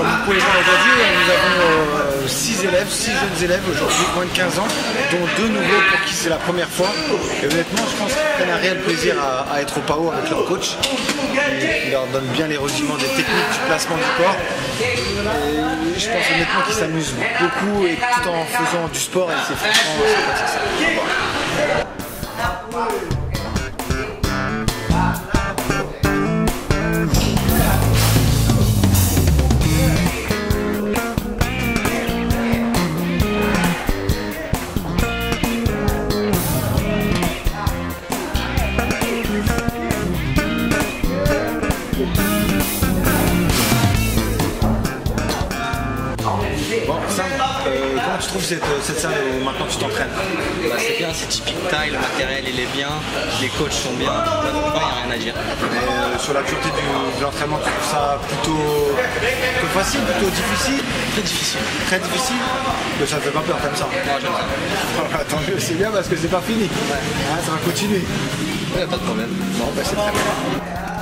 comme vous pouvez aujourd'hui, nous avons euh, 6 élèves, 6 jeunes élèves aujourd'hui, moins de 15 ans, dont deux nouveaux pour qui c'est la première fois. Et honnêtement, je pense qu'ils prennent un réel plaisir à, être au PAO avec leur coach. Ils leur donnent bien les rudiments des techniques, du placement du corps. Et je pense honnêtement qu'ils s'amusent beaucoup et tout en faisant du sport et c'est franchement pratique ça. Bon, Sam, euh, comment tu trouves cette, cette salle où maintenant tu t'entraînes Bah, c'est bien, c'est typique taille, le matériel il est bien, les coachs sont bien, il n'y a rien à dire. Euh, Sur la dureté du- de l'entraînement, tu trouves ça plutôt, plutôt facile, plutôt difficile Très difficile. Très difficile Mais ça ne fait pas peur comme ça. J'aime mieux, c'est bien parce que c'est pas fini. Hein, ça va continuer. Ouais, pas de problème. Bon, bah, c'est très bien.